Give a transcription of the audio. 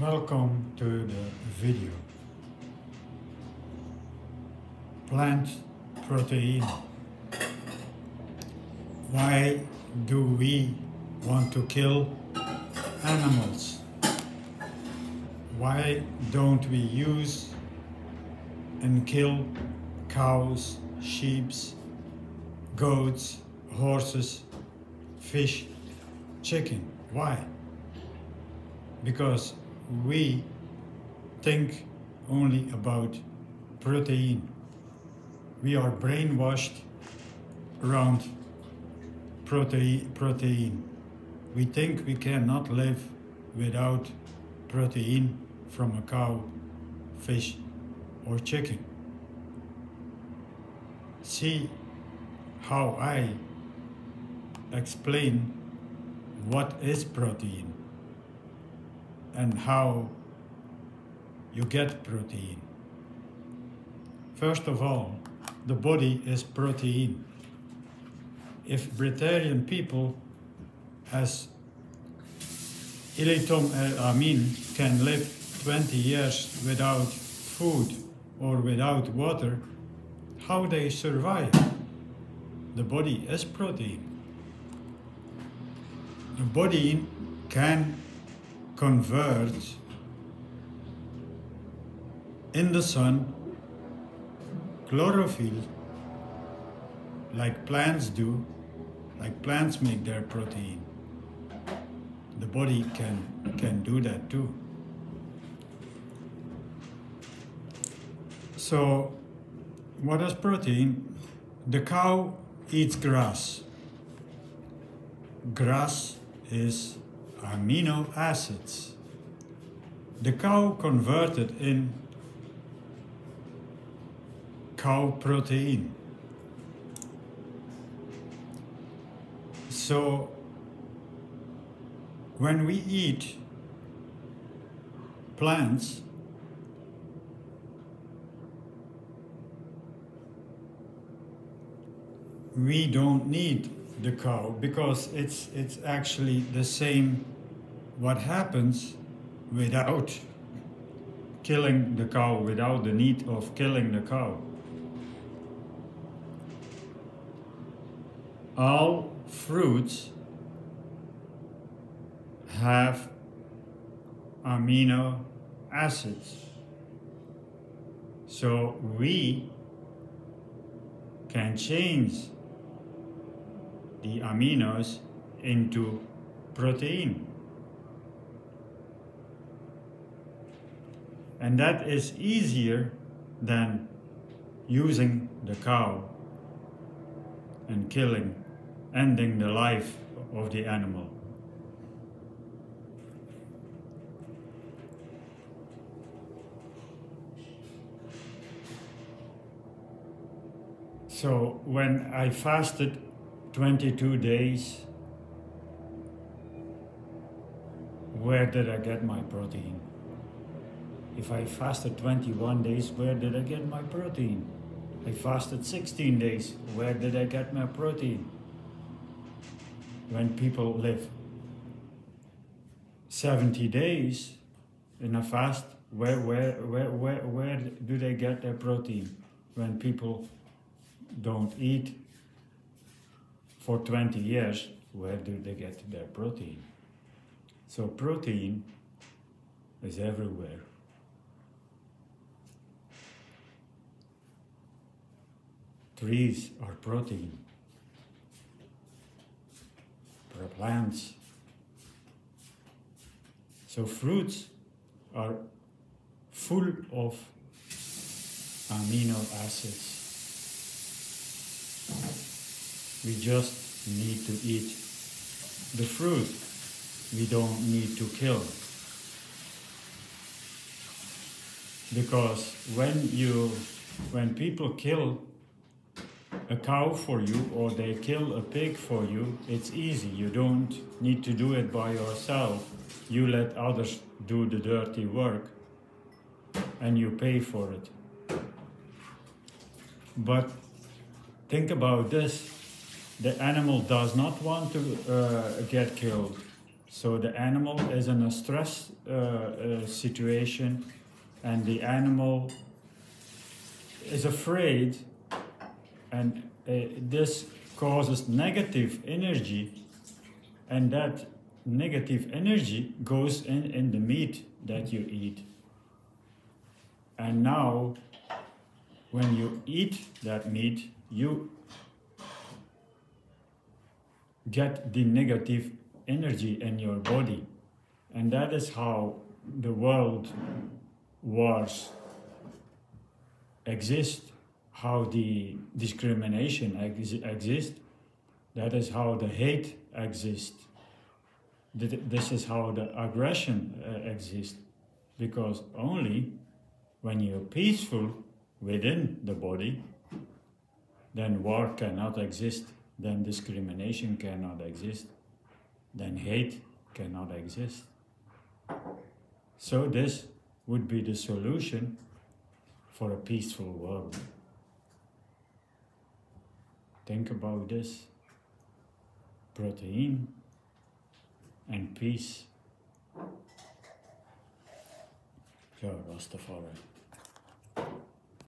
Welcome to the video. Plant protein. Why do we want to kill animals? Why don't we use and kill cows, sheep, goats, horses, fish, chicken? Why? Because we think only about protein. We are brainwashed around protein. protein. We think we cannot live without protein from a cow, fish, or chicken. See how I explain what is protein and how you get protein. First of all, the body is protein. If breatharian people as Ilitom El Amin can live 20 years without food or without water, how they survive? The body is protein. The body can convert in the sun chlorophyll like plants do, like plants make their protein. The body can, can do that too. So, what is protein? The cow eats grass. Grass is amino acids. The cow converted in cow protein. So when we eat plants, we don't need the cow because it's it's actually the same what happens without killing the cow without the need of killing the cow all fruits have amino acids so we can change the aminos into protein. And that is easier than using the cow and killing, ending the life of the animal. So when I fasted 22 days, where did I get my protein? If I fasted 21 days, where did I get my protein? I fasted 16 days, where did I get my protein? When people live 70 days in a fast, where, where, where, where, where do they get their protein? When people don't eat for 20 years, where do they get their protein? So protein is everywhere. Trees are protein. for Plants. So fruits are full of amino acids. We just need to eat the fruit. We don't need to kill. Because when you, when people kill a cow for you or they kill a pig for you, it's easy. You don't need to do it by yourself. You let others do the dirty work and you pay for it. But think about this the animal does not want to uh, get killed. So the animal is in a stress uh, uh, situation and the animal is afraid and uh, this causes negative energy and that negative energy goes in, in the meat that you eat. And now, when you eat that meat, you get the negative energy in your body. And that is how the world wars exist, how the discrimination ex exists, that is how the hate exists. This is how the aggression uh, exists. Because only when you're peaceful within the body, then war cannot exist, then discrimination cannot exist, then hate cannot exist. So this would be the solution for a peaceful world. Think about this. Protein and peace. Pure Rastafari.